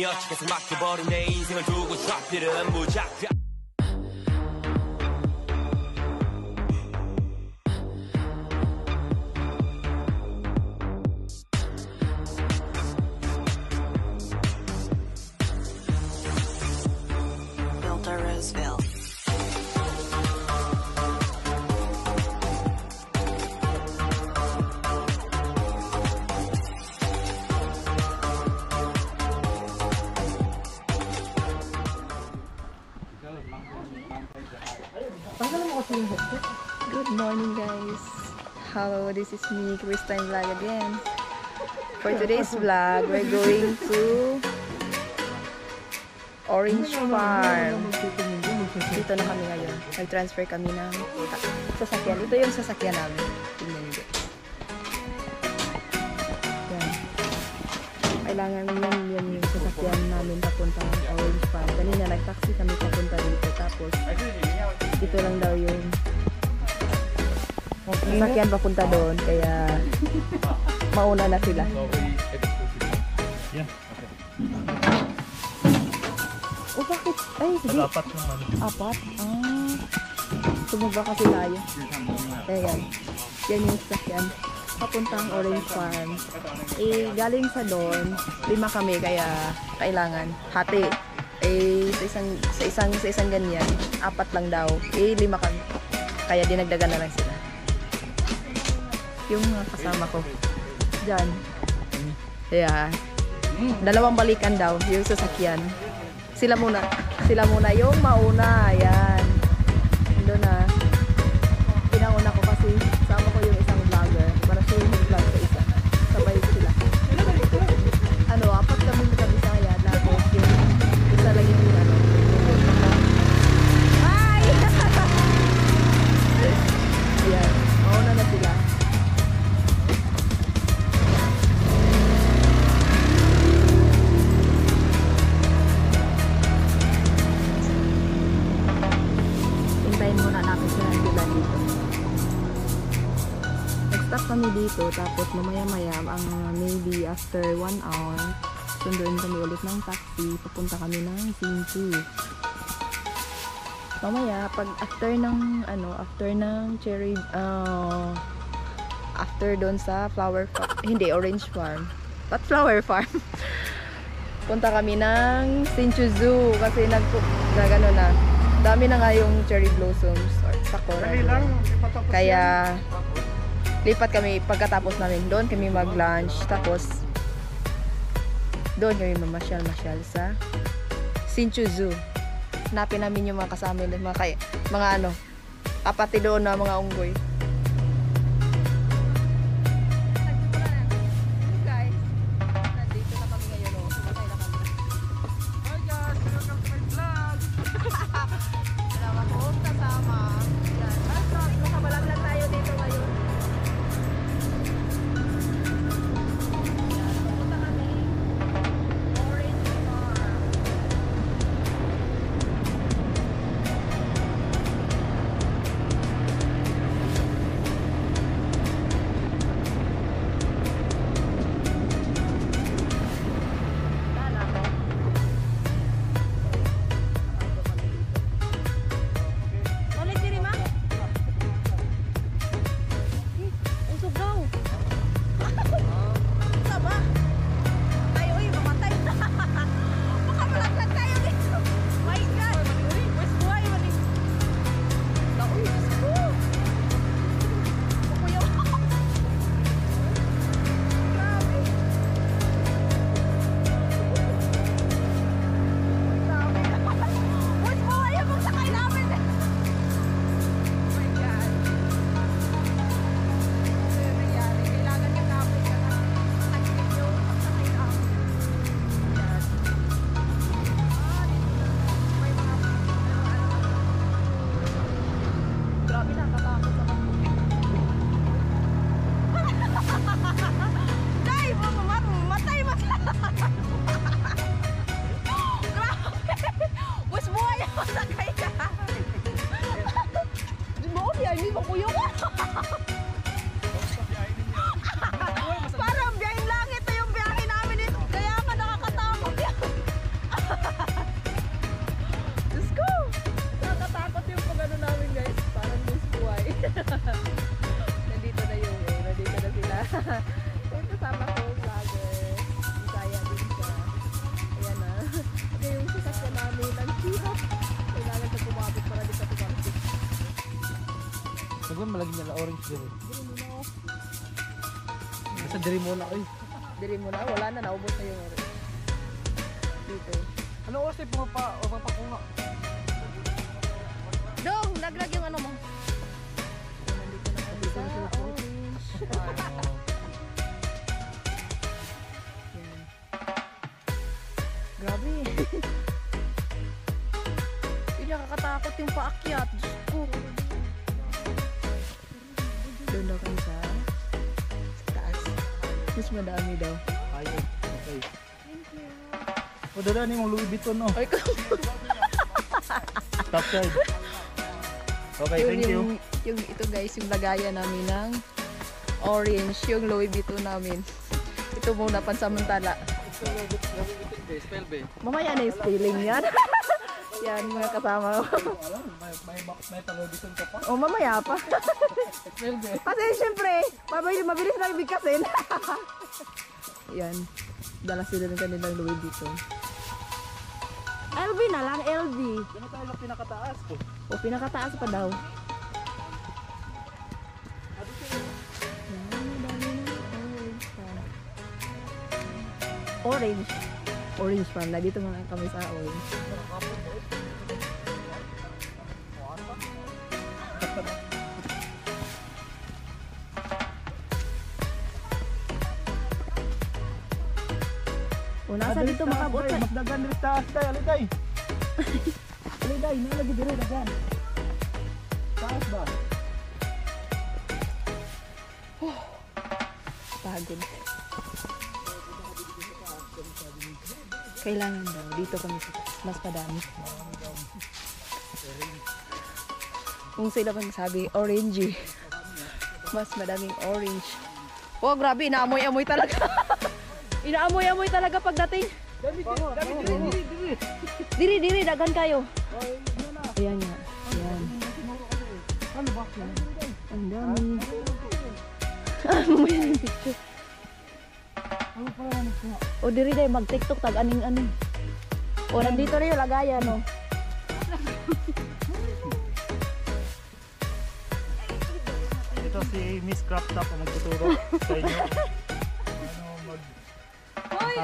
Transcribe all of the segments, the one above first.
운이었지 계속 맡겨버린 내 인생을 두고 샷들은 무작정 Good morning guys. Hello, this is me, Christine Vlog again. For today's vlog, we're going to Orange Farm. Dito na kami ngayon. Nag-transfer kami ng sasakyan. Ito yung sasakyan namin. Tingnan guys. Yan. Kailangan yan, yan yung sasakyan namin papuntang Orange Farm. Kanina nag-taxi kami papunta dito. Tapos, dito lang daw yung sasakyan papunta doon. Kaya, mauna na sila. Oh, bakit? Ay, sige. Dapat naman. Apat? Ah. Sumaba kasi tayo. Ayan. Yan yung sasakyan. Papuntang Orange Farm. Eh, galing sa doon, lima kami, kaya kailangan hati. Eh, sa isang, sa isang, sa isang ganyan, apat lang daw. Eh, lima kami. Kaya dinagdagan na lang sila. Yung mga kasama ko. Diyan. Yeah. Dalawang balikan daw, yung sasakyan. Sila muna. Sila muna yung mauna. Ayan. After one hour, sunduin kami ulit ng taxi, papunta kami ng Sinchu. Mamaya, pag after ng, ano, after ng cherry, uh, after doon sa flower farm, hindi, orange farm. What flower farm? Punta kami ng Sinchu Zoo kasi nag, nag ano na, dami na nga yung cherry blossoms or sakura. Kaya lipat kami pagkatapos namin doon kami mag-lunch tapos doon kami mamasyal-masyal sa Sinchu Zoo. Hanapin namin yung mga kasama doon, mga, kay, mga ano, kapatid doon na mga unggoy. Buhay ang Ano oras ay pumapa o mapakunga? Dong! Laglag yung ano mo. Nandito na sa orange. Yan. Grabe. Hindi nakakatakot yung paakyat. Diyos ko. Doon daw kami sa sa taas. Mas madami daw. Ayun. Okay. O dala ni mong Louis Vuitton no. Ay, ko. Top side. Okay, thank you. yung, yung ito guys, yung lagayan namin ng orange, yung Louis Vuitton namin. Ito muna pansamantala. Mamaya na yung spelling yan. yan mga kasama ko. May may may Vuitton ka pa. o mamaya pa. Kasi syempre, mabilis, mabilis lang bigkasin. yan. Dala sila ng kanilang Louis Vuitton. LV na lang, LV. Ano tayo lang pinakataas ko? O pinakataas pa daw. Yan, na. Orange. Orange. Farm. Nandito nga kami sa orange. O nasa dito makabot na. Mas dagan diri taas tay, ali tay. Ali tay, nalagi diri dagan. Taas ba? Pagod. Kailangan daw. Dito kami. Mas padami. Kung sila pang sabi, orangey. Mas madaming orange. Oh, grabe. Inaamoy-amoy talaga. Inaamoy-amoy talaga pagdating. Dami dami diri diri diri. Diri, diri. Dagan kayo. Ayan nga. Ayan. Ano ba? Ang dami. Ah, mamaya na yung picture. Ano pala ano ko? O diri day mag-tiktok tag aning aning. O nandito na yung lagayan no. Ito si Miss Crop Top ang magtuturo sa inyo.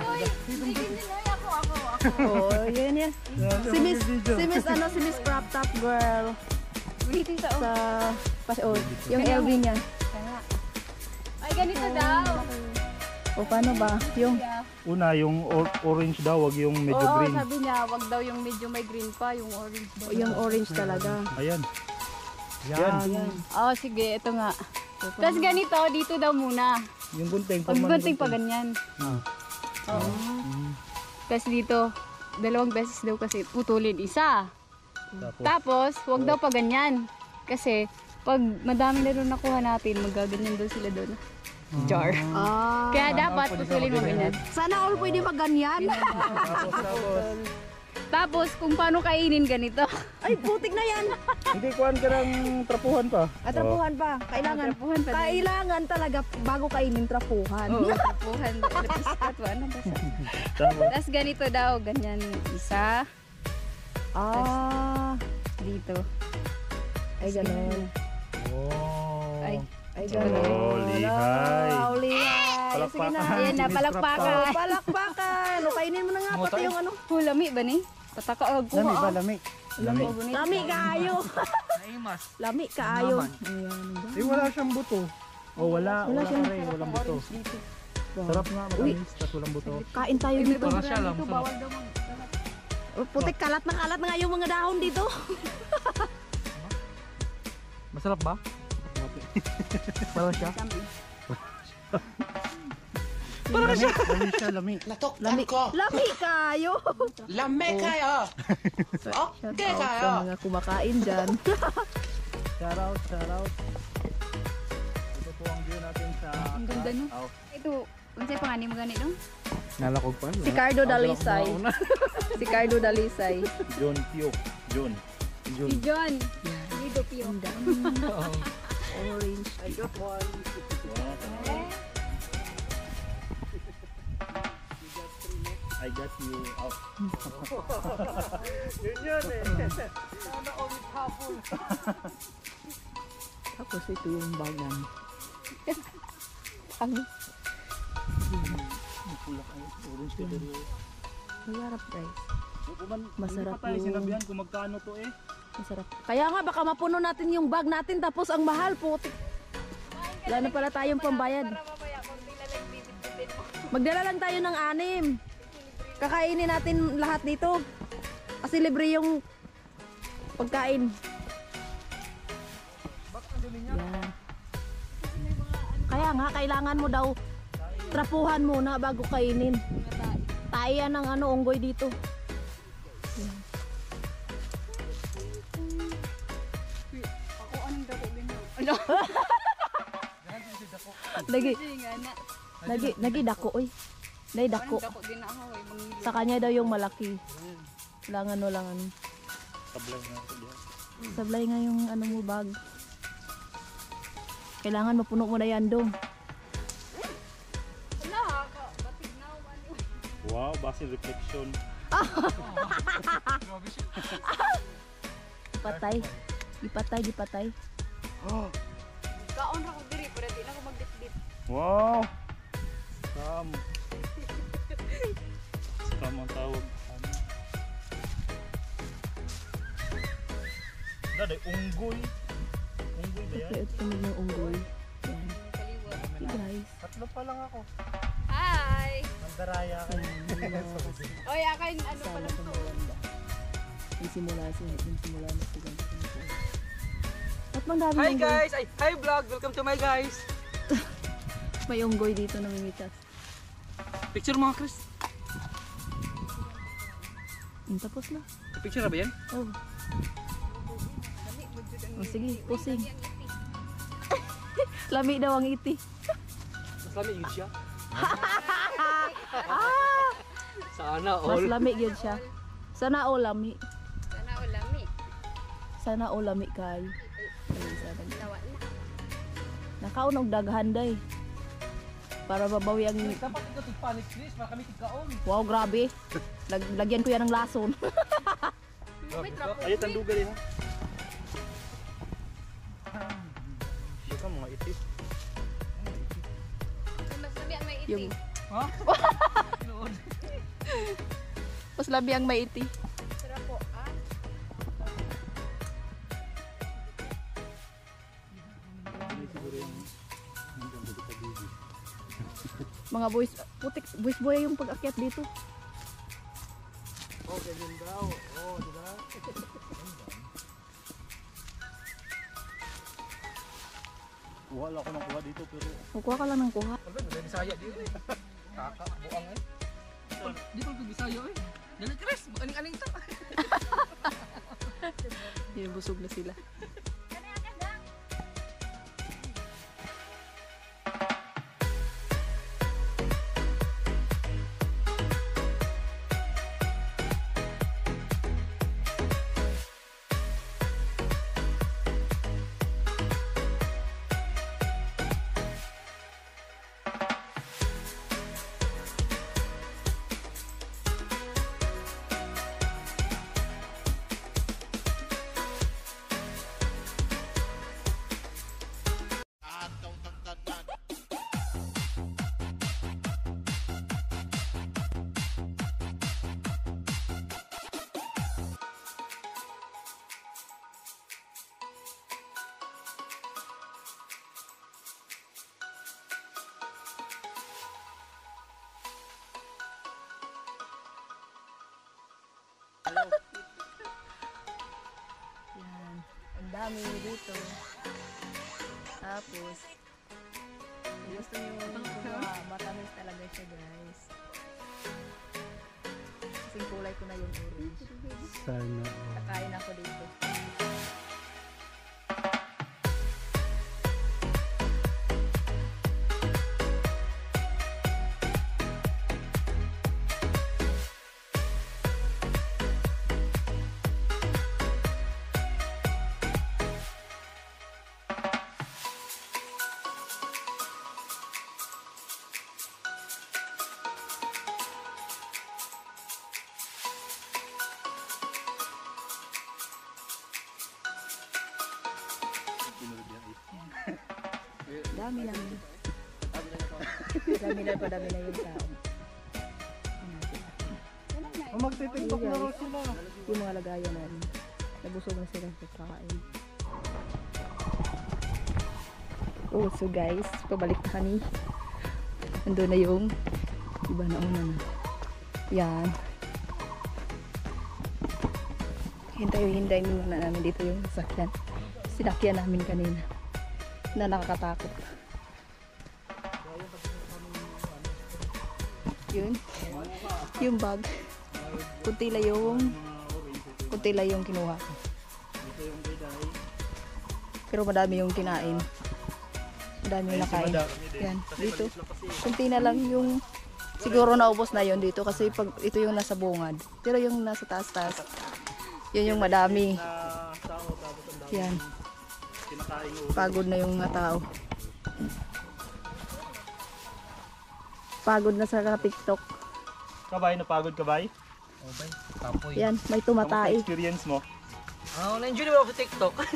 ako, ako, ako. Oh, yan yan. Si Miss si Miss ano si Miss Crop Top girl Waiting sa sa pas oh, yung LV niya. Ay, ganito daw. O paano ba? Yung Una, yung or- orange daw, wag yung medyo Oo, green. sabi niya, wag daw yung medyo may green pa, yung orange daw. yung orange talaga. Ayan. Yan. Yan. Oo, sige, ito nga. Tapos ganito, dito daw muna. Yung gunting. Pag gunting pa ganyan. Ah. Oo. Tapos dito, dalawang beses daw kasi putulin isa. Tapos, Tapos, wag daw pa ganyan. Kasi, pag madami na doon nakuha natin, magaganyan daw sila doon. Jar. Ah. Kaya dapat putulin mo ganyan. Sana all pwede magganyan. tapos, tapos. Tapos, kung paano kainin ganito. Ay, putik na yan. Hindi kuhan ka ng trapuhan pa. Atrapuhan pa. Kailangan. Trapuhan pa din. Kailangan talaga bago kainin trapuhan. Oo, trapuhan. Tapos, ano ba siya? Tapos, ganito daw, ganyan isa Ah. dito. Ay, ganun. oh. Ay, Ay, ganun. Oh, lihay. Wow, lihay. Sige na. Palakpakan. Ayan na, Miss palakpakan. Palakpakan. O, kainin mo na nga pati yung ano. Oh, lami ba ni? Pataka og kuha. Lami ba, lami? Lami? Lami kaayo. Lami kaayo. Eh, wala siyang buto. Oh, wala. Wala, siyang- pare, walang buto. Sarap nga, matamis, tas walang buto. Kain tayo dito. Para siya lang. Dito, bawal daw mag... Putik, kalat na kalat na nga yung mga dahon dito. Masarap ba? Parang siya? Parang siya. Lami siya, lami. Lami, lami kayo. Lame kayo! Okay kayo! sa mga kumakain dyan. Shout out, shout out. Ito po ang view natin sa... Ang ganda, no? Ito, unsay pangalan mo gani dong? Nalakog pa. si Cardo Dalisay. si Cardo Dalisay. John Pio. John. John. Si John. Lido Pio. orange. I got one. I got you out. yun yun eh. Sana ulit hapon. Tapos ito yung bagan. Ang Pula kayo. Orange ka dito. masarap guys. Masarap tayo yung- sinabihan kung magkano to eh. Masarap. Kaya nga baka mapuno natin yung bag natin tapos ang mahal putik. Wala na pala tayong pambayad. Magdala lang tayo ng anim. Kakainin natin lahat dito. Kasi libre yung pagkain. Kaya nga, kailangan mo daw trapuhan muna bago kainin. Tayan ng ano, unggoy dito. Ako anong dako? Ano? Lagi, lagi, lagi dako, oy. Lagi dako. Dako din ako. Sa kanya daw yung malaki. Kailangan mo lang ano. Tablay na ako diyan. Sablay nga yung ano mo bag. Kailangan mapuno mo na yan ano. Wow, base reflection. Patay. Ipatay, ipatay. Kaon ra ko diri para di na ako magdit-dit. Wow! Scam. Daday, unggoy. Unggoy ba yan? Ito tunog ng unggoy. Yan. Hey guys. Tatlo pa lang ako. Hi! Mandaraya ka. Oy, akin ano pa lang to. Yung simula siya. Yung simula na sila. At mang dami Hi guys! Ay, hi vlog! Welcome to my guys! May unggoy dito namimitas. Picture mga Chris. Tapos na. Picture na ba yan? Oh. Oh, sige, pusing. Lami daw ang iti. Mas lami yun siya. Sana Mas all. lami yun siya. Sana o lami. Sana. Sana o lami kayo. Sana. Tawa na. Nakaon og daghan day. Para babawi ang... Dapat ito tig-panic Chris, para kami tig-kaon. Wow, grabe. Lag lagyan ko yan ng lason. Ayun, tanduga rin ha. Yung... Ha? Mas labi ang may iti. Sarap po, ah. Mga boys, putik, boys boy yung pag-akyat dito. Oh, ganyan daw. Kuha lang ako ng kuha dito pero Kukuha ka lang ng kuha. Ba? May Bisaya dito eh. Kaka, buang eh. Di ko Bisaya eh. Dali Chris, aning-aning to. Yung busog na sila. Yan. Ang dami dito. Tapos, gusto nyo kumuha, matamis talaga siya guys. Kasing kulay ko na yung orange. sana Kakain ako dito. Dami namin. Dami na pa, dami na yung tao. Oh, magtitiktok na raw sila. Yung mga lagayan namin. Nabusog na sila sa kakain. Oh, so guys, pabalik na kami. Nandun na yung iba na una na. Yan. Hintay-hintay muna namin dito yung sasakyan. Sinakyan namin kanina. Na nakakatakot. Yun. Yung bag. Kunti lang yung kunti lang yung kinuha. Pero madami yung kinain. Madami yung nakain. Yan, dito. Kunti na lang yung siguro naubos na yon dito kasi pag ito yung nasa bungad. Pero yung nasa taas-taas, yun yung madami. Yan, pagod na yung mga tao. Pagod na sa TikTok. Kabay, napagod ka bay? Tapoy. Yan, may Kamusta tumatai. experience mo? Ah, na-enjoy mo ako sa TikTok. Ah,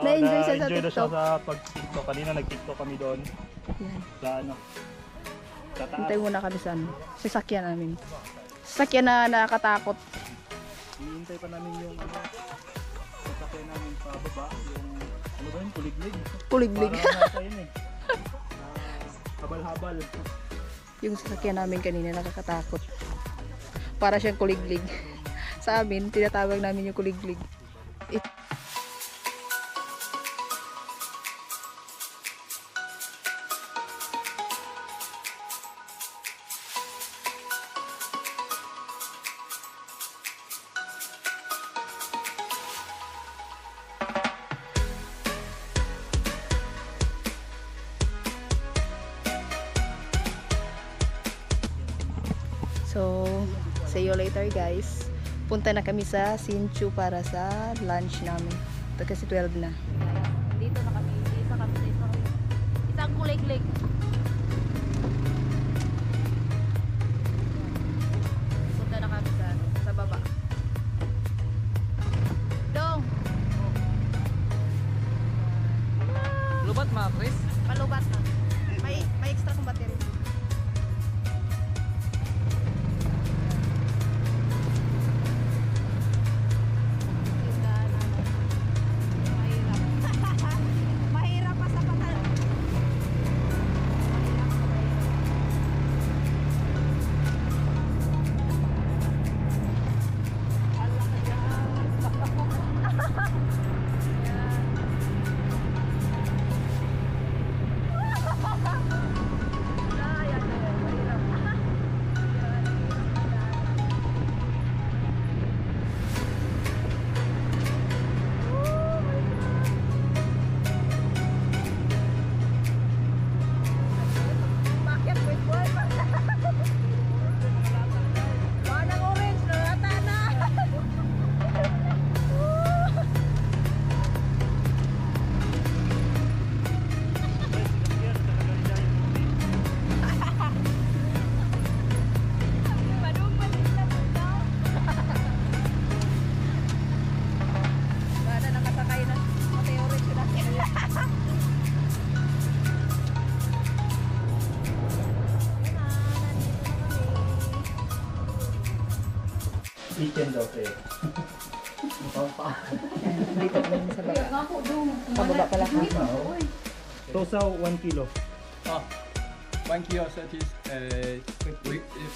Na-enjoy siya sa na-enjoy na siya TikTok. sa pag-tiktok. Kanina nag-tiktok kami doon. Yan. Sa ano? Sa taas. Hintay muna kami sa ano, sasakyan namin. Sasakyan na nakakatakot. Hihintay pa namin yung ano. Sasakyan namin pa baba. Yung ano ba yun? Kuliglig. Kuliglig. Parang nasa yun eh. Habal-habal. yung sasakyan namin kanina nakakatakot. Para siyang kuliglig. Sa amin, tinatawag namin yung kuliglig. Punta na kami sa Sinchu para sa lunch namin. Kasi 12 na. Weekend daw kayo. Dito kami sa baba. Sa baba pala. Tosaw 1 kilo. Oh, one kilo that is uh, we, if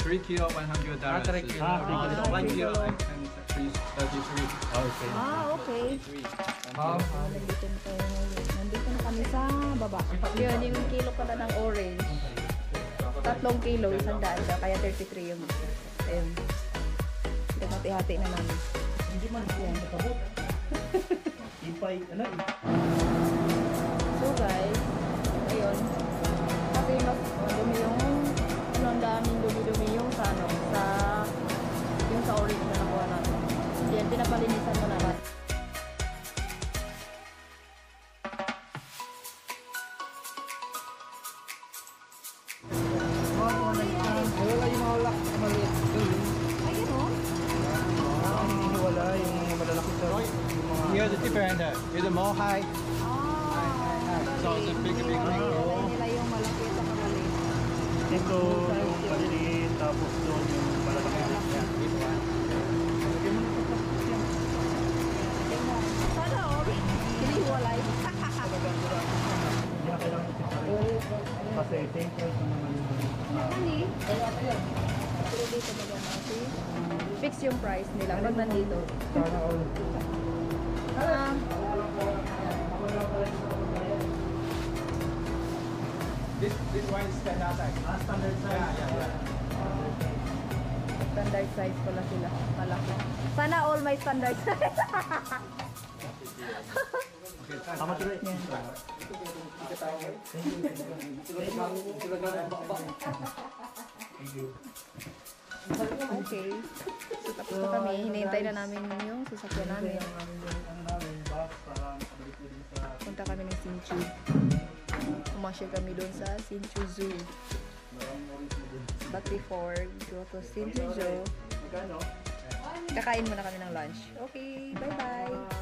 three kilo one hundred dollars. three kilo. Ah, three kilo. One kilo and thirty three. Okay. Ah, okay. Ah, Nandito na tayo ngayon. Nandito na kami sa baba. Yun, yung kilo pala ng orange. Tatlong kilo, isang daan siya. Kaya 33 yung. Ayun. Hati-hati na namin. Hindi man yan. Ipay, ano? So guys, ayun. Sabi mas dumi yung ano ang daming dumi-dumi yung sa ano, sa yung sa orange na nakuha natin. Yan, pinapalinisan fix yung price nila pag nandito. Um, This this one is standard size. Ah, standard size. Yeah, yeah, yeah. standard size pala sila. Malaki. Sana all may standard size. Tama tuloy. Okay. So tapos na kami. Hinihintay na namin yung sasakyan namin. Punta kami ng Sinchu. Umasya kami doon sa Sinchu Zoo. But before go to Sinchu Zoo, kakain muna kami ng lunch. Okay, bye-bye.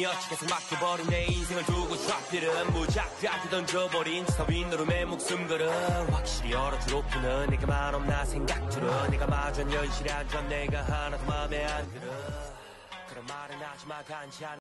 날 돈이었지 계속 맡겨버린 내 인생을 두고 샷필은 무작위하게 던져버린 스타윈 노름의 목숨 걸어 확실히 열어줄 오프는. 내게 만 없나 생각 들어 내가 마주한 현실이 안전 내가 하나도 마음에 안 들어 그런 말은 하지마 간지 않아